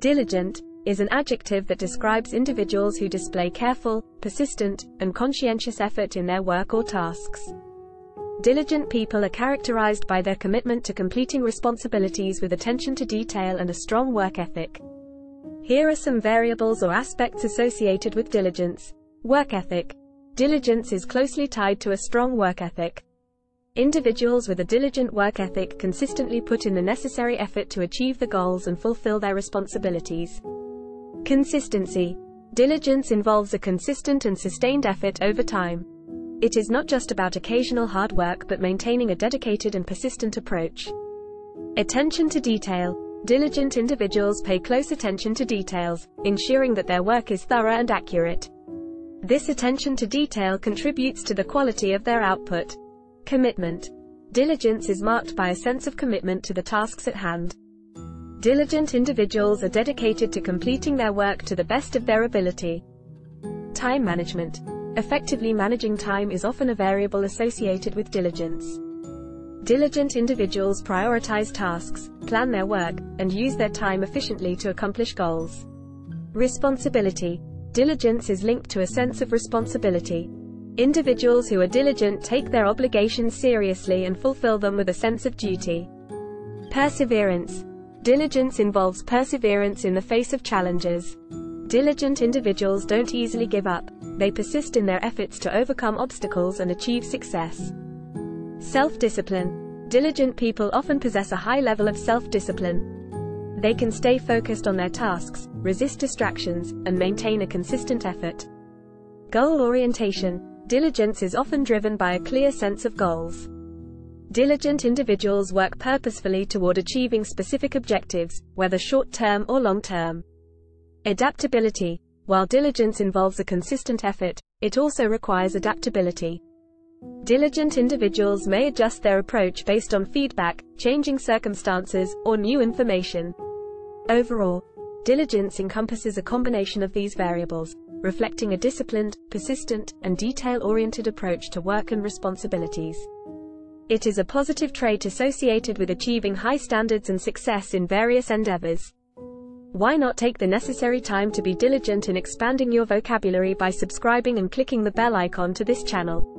Diligent is an adjective that describes individuals who display careful, persistent, and conscientious effort in their work or tasks. Diligent people are characterized by their commitment to completing responsibilities with attention to detail and a strong work ethic. Here are some variables or aspects associated with diligence. Work ethic. Diligence is closely tied to a strong work ethic. Individuals with a diligent work ethic consistently put in the necessary effort to achieve the goals and fulfill their responsibilities. Consistency. Diligence involves a consistent and sustained effort over time. It is not just about occasional hard work but maintaining a dedicated and persistent approach. Attention to detail. Diligent individuals pay close attention to details, ensuring that their work is thorough and accurate. This attention to detail contributes to the quality of their output. Commitment. Diligence is marked by a sense of commitment to the tasks at hand. Diligent individuals are dedicated to completing their work to the best of their ability. Time management. Effectively managing time is often a variable associated with diligence. Diligent individuals prioritize tasks, plan their work, and use their time efficiently to accomplish goals. Responsibility. Diligence is linked to a sense of responsibility. Individuals who are diligent take their obligations seriously and fulfill them with a sense of duty. Perseverance. Diligence involves perseverance in the face of challenges. Diligent individuals don't easily give up, they persist in their efforts to overcome obstacles and achieve success. Self discipline. Diligent people often possess a high level of self discipline. They can stay focused on their tasks, resist distractions, and maintain a consistent effort. Goal orientation. Diligence is often driven by a clear sense of goals. Diligent individuals work purposefully toward achieving specific objectives, whether short-term or long-term. Adaptability. While diligence involves a consistent effort, it also requires adaptability. Diligent individuals may adjust their approach based on feedback, changing circumstances, or new information. Overall, diligence encompasses a combination of these variables, reflecting a disciplined, persistent, and detail-oriented approach to work and responsibilities. It is a positive trait associated with achieving high standards and success in various endeavors. Why not take the necessary time to be diligent in expanding your vocabulary by subscribing and clicking the bell icon to this channel?